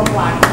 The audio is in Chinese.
Oh.